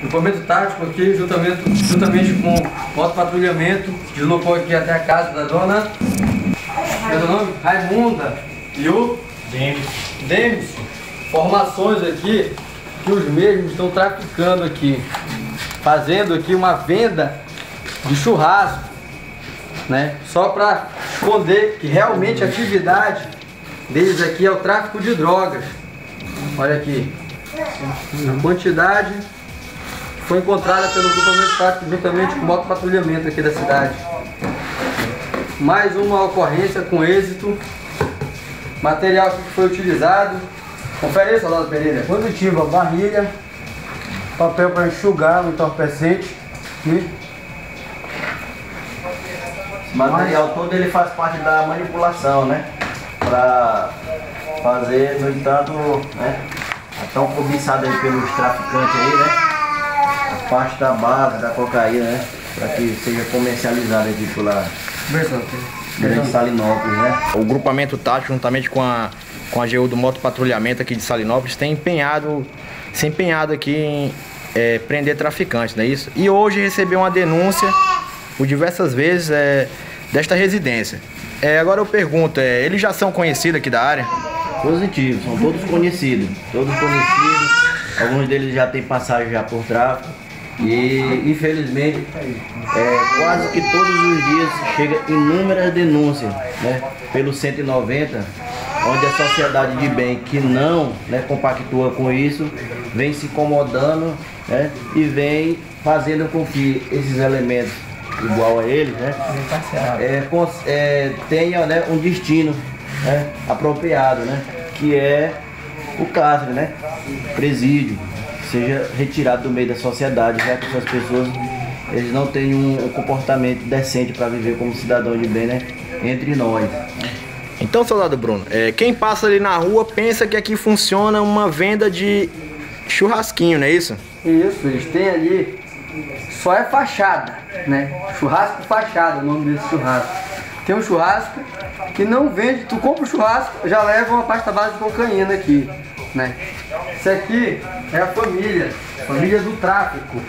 Grupamento tático aqui, juntamente, juntamente com moto patrulhamento, deslocou aqui até a casa da dona. Qual é o nome? Raimunda e o Demis. Demis. Formações aqui que os mesmos estão traficando aqui, fazendo aqui uma venda de churrasco, né? Só para esconder que realmente a atividade deles aqui é o tráfico de drogas. Olha aqui, a quantidade foi encontrada pelo grupamento tático juntamente com o moto patrulhamento aqui da cidade. Mais uma ocorrência com êxito. Material que foi utilizado. Confere aí, soldado Pereira. Positivo, a barrilha, papel para enxugar o entorpecente e Esse material todo ele faz parte da manipulação, né? Para fazer, no entanto, né? A tão cobiçada aí pelos traficantes aí, né? A parte da base, da cocaína, né? Para que seja comercializada aqui pela Grande Salinópolis, né? O grupamento tático, juntamente com a, com a GU do Moto Patrulhamento aqui de Salinópolis, tem empenhado, se empenhado aqui em é, prender traficantes, não é isso? E hoje recebeu uma denúncia por diversas vezes é, desta residência. É, agora eu pergunto, é, eles já são conhecidos aqui da área? Positivo, são todos conhecidos, todos conhecidos. Alguns deles já têm passagem já por tráfico. E infelizmente é, quase que todos os dias chega inúmeras denúncias né, pelo 190, onde a sociedade de bem que não né, compactua com isso, vem se incomodando né, e vem fazendo com que esses elementos igual a eles né, é, é, tenha né, um destino né, apropriado, né, que é o cárcere, né, presídio, seja retirado do meio da sociedade, já que essas pessoas eles não têm um, um comportamento decente para viver como cidadão de bem, né, entre nós. Então, soldado Bruno, é, quem passa ali na rua pensa que aqui funciona uma venda de churrasquinho, não é isso? Isso, eles têm ali. Só é fachada, né? Churrasco fachada, o nome desse churrasco. Tem um churrasco que não vende, tu compra o churrasco, já leva uma pasta base de cocaína aqui, né? Isso aqui é a família, família do tráfico.